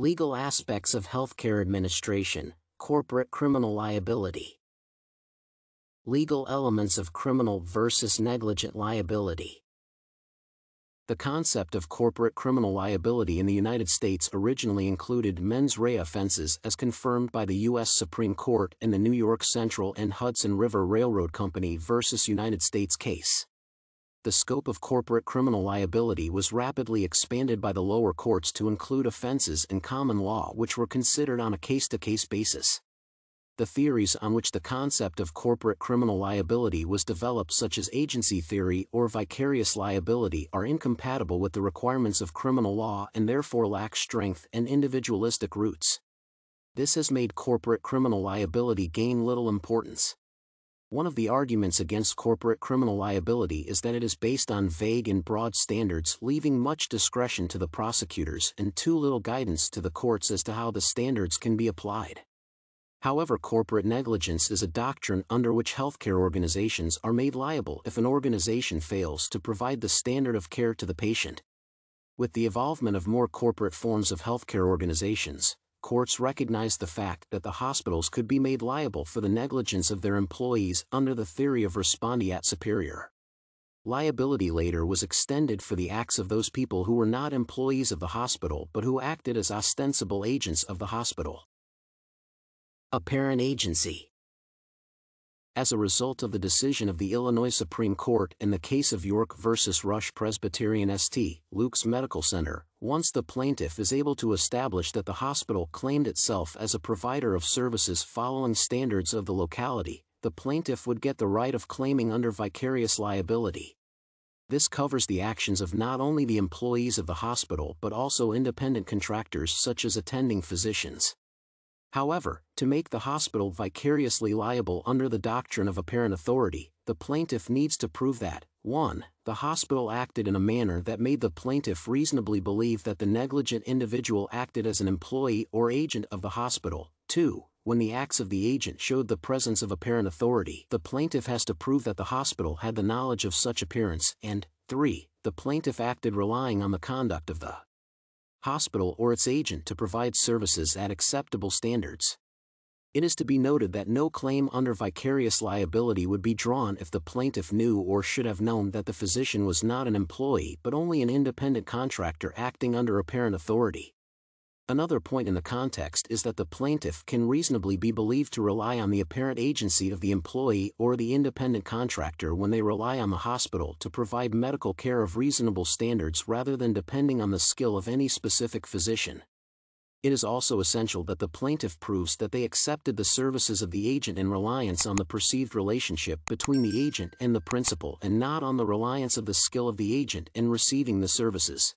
Legal aspects of healthcare administration, corporate criminal liability. Legal elements of criminal versus negligent liability. The concept of corporate criminal liability in the United States originally included mens rea offenses as confirmed by the U.S. Supreme Court in the New York Central and Hudson River Railroad Company versus United States case the scope of corporate criminal liability was rapidly expanded by the lower courts to include offenses in common law which were considered on a case-to-case basis. The theories on which the concept of corporate criminal liability was developed such as agency theory or vicarious liability are incompatible with the requirements of criminal law and therefore lack strength and individualistic roots. This has made corporate criminal liability gain little importance. One of the arguments against corporate criminal liability is that it is based on vague and broad standards leaving much discretion to the prosecutors and too little guidance to the courts as to how the standards can be applied. However corporate negligence is a doctrine under which healthcare organizations are made liable if an organization fails to provide the standard of care to the patient. With the evolvement of more corporate forms of healthcare organizations, courts recognized the fact that the hospitals could be made liable for the negligence of their employees under the theory of respondeat superior. Liability later was extended for the acts of those people who were not employees of the hospital but who acted as ostensible agents of the hospital. Apparent agency as a result of the decision of the Illinois Supreme Court in the case of York v. Rush Presbyterian St. Luke's Medical Center, once the plaintiff is able to establish that the hospital claimed itself as a provider of services following standards of the locality, the plaintiff would get the right of claiming under vicarious liability. This covers the actions of not only the employees of the hospital but also independent contractors such as attending physicians. However, to make the hospital vicariously liable under the doctrine of apparent authority, the plaintiff needs to prove that, 1. The hospital acted in a manner that made the plaintiff reasonably believe that the negligent individual acted as an employee or agent of the hospital. 2. When the acts of the agent showed the presence of apparent authority, the plaintiff has to prove that the hospital had the knowledge of such appearance, and 3. The plaintiff acted relying on the conduct of the hospital or its agent to provide services at acceptable standards. It is to be noted that no claim under vicarious liability would be drawn if the plaintiff knew or should have known that the physician was not an employee but only an independent contractor acting under apparent authority. Another point in the context is that the plaintiff can reasonably be believed to rely on the apparent agency of the employee or the independent contractor when they rely on the hospital to provide medical care of reasonable standards rather than depending on the skill of any specific physician. It is also essential that the plaintiff proves that they accepted the services of the agent in reliance on the perceived relationship between the agent and the principal and not on the reliance of the skill of the agent in receiving the services.